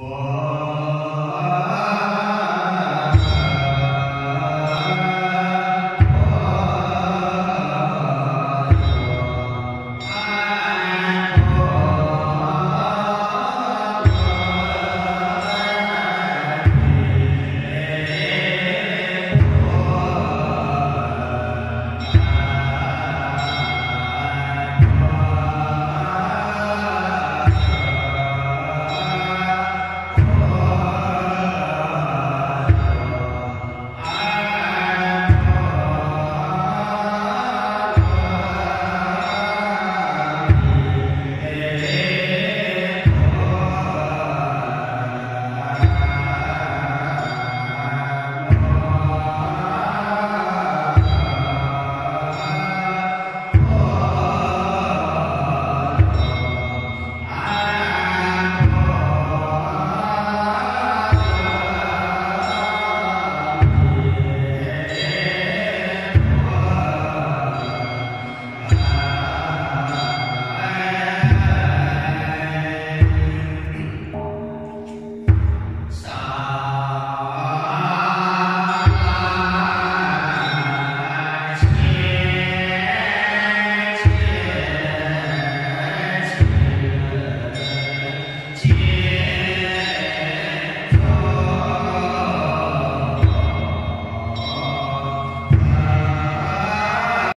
Whoa.